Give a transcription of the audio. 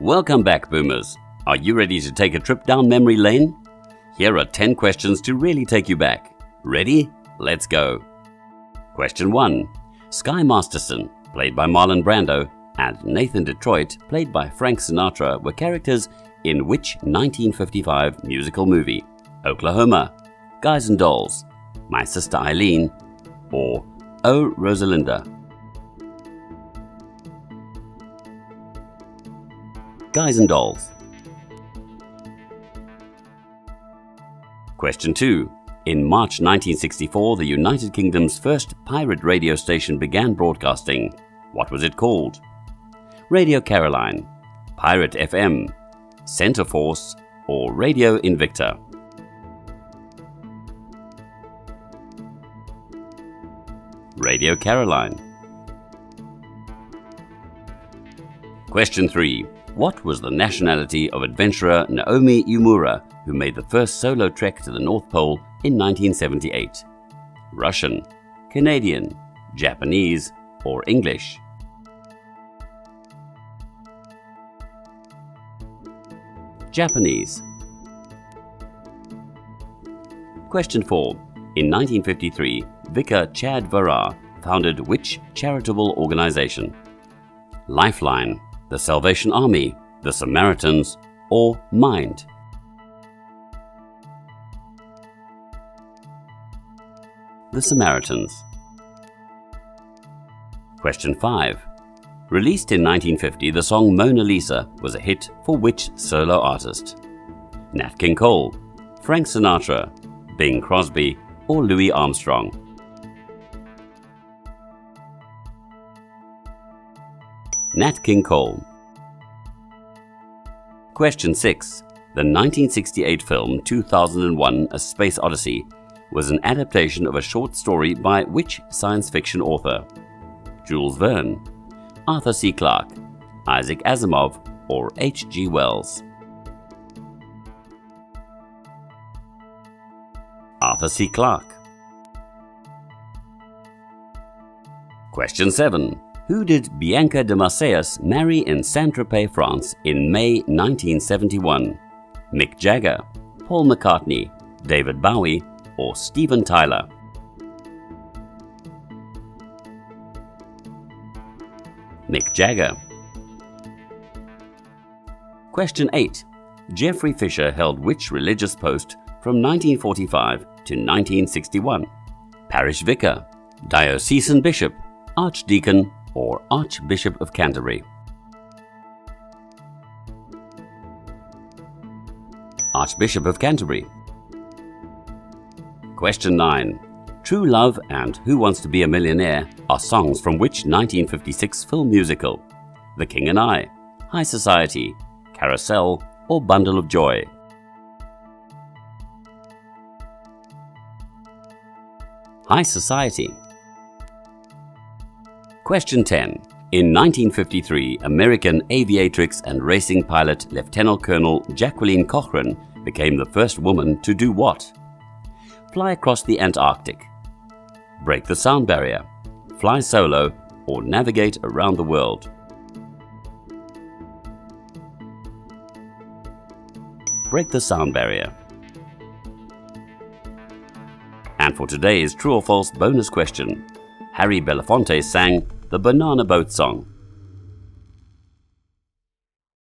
Welcome back, Boomers. Are you ready to take a trip down memory lane? Here are 10 questions to really take you back. Ready? Let's go. Question 1. Sky Masterson, played by Marlon Brando, and Nathan Detroit, played by Frank Sinatra, were characters in which 1955 musical movie? Oklahoma, Guys and Dolls, My Sister Eileen, or Oh Rosalinda? Guys and Dolls. Question 2. In March 1964, the United Kingdom's first pirate radio station began broadcasting. What was it called? Radio Caroline, Pirate FM, Centreforce, or Radio Invicta? Radio Caroline. Question 3. What was the nationality of adventurer Naomi Uemura, who made the first solo trek to the North Pole in 1978? Russian, Canadian, Japanese, or English? Japanese. Question 4. In 1953, Vicar Chad Varah founded which charitable organization? Lifeline, the Salvation Army, the Samaritans, or Mind? The Samaritans. Question 5. Released in 1950, the song Mona Lisa was a hit for which solo artist? Nat King Cole, Frank Sinatra, Bing Crosby, or Louis Armstrong? Nat King Cole. Question 6. The 1968 film 2001 A Space Odyssey was an adaptation of a short story by which science fiction author? Jules Verne, Arthur C. Clarke, Isaac Asimov, or H.G. Wells? Arthur C. Clarke. Question 7. Who did Bianca de Marseillages marry in Saint-Tropez, France in May 1971? Mick Jagger, Paul McCartney, David Bowie, or Steven Tyler? Mick Jagger. Question 8. Geoffrey Fisher held which religious post from 1945 to 1961? Parish Vicar, Diocesan Bishop, Archdeacon, or Archbishop of Canterbury? Archbishop of Canterbury. Question 9. True Love and Who Wants to Be a Millionaire are songs from which 1956 film musical? The King and I, High Society, Carousel, or Bundle of Joy? High Society. Question 10. In 1953, American aviatrix and racing pilot Lieutenant Colonel Jacqueline Cochran became the first woman to do what? Fly across the Antarctic, break the sound barrier, fly solo, or navigate around the world. Break the sound barrier. And for today's true or false bonus question, Harry Belafonte sang the Banana Boat Song.